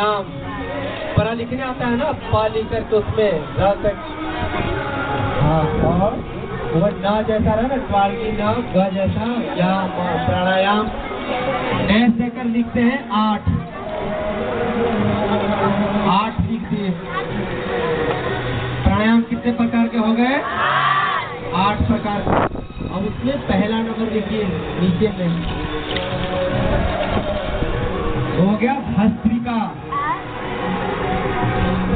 पूरा लिखने आता है ना पा लिख करके उसमें कर हाँ और वो न जैसा रहा ना ट्वाली न, ग जैसा, या प्राणायाम। ऐसे देकर लिखते हैं, आठ। आठ लिखते प्राणायाम कितने प्रकार के हो गए? आठ प्रकार। के अब उसमें पहला नंबर लिखिए नीचे में। हो गया भस्त्रिका।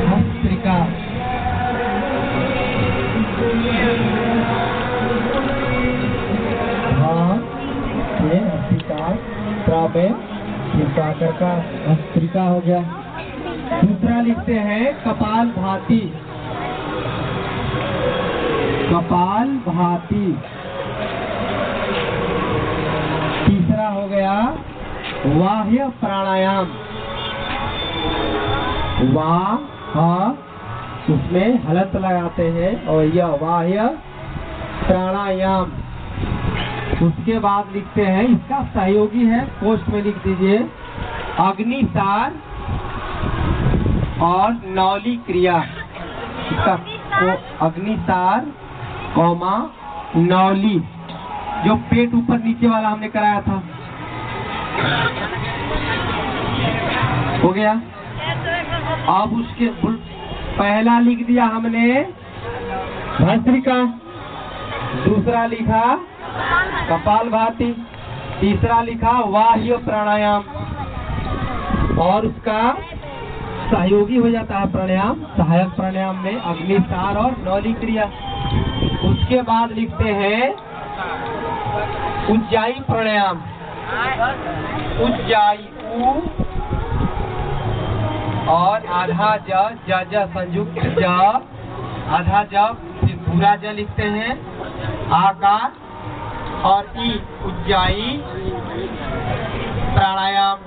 भस्त्रिका। हाँ का भस्त्रिका हो गया। दूसरा लिखते हैं कपाल भाती। कपाल भाती। तीसरा हो गया वाह्य प्राणायाम। वाह हाँ उसमें हलत लगाते हैं और यह वाह्य प्राणायाम। उसके बाद लिखते हैं, इसका सहयोगी है, पोस्ट में लिख दीजिए, अग्निसार और नौली क्रिया। इसका अग्निसार, कौमा, नौली। जो पेट ऊपर नीचे वाला हमने कराया था। गया। अब उसके पहला लिख दिया हमने। भस्त्रिका, दूसरा लिखा कपाल भाती, तीसरा लिखा वाह्य प्राणायाम। और उसका सहयोगी हो जाता है प्राणायाम, सहायक प्राणायाम में अग्निसार और नौली क्रिया उसके बाद लिखते हैं उज्जाई प्राणायाम। उज्जाई और आधा ज ज ज संयुक्त ज आधा ज फिर पूरा ज लिखते हैं। आकार और ई उज्जाई प्राणायाम।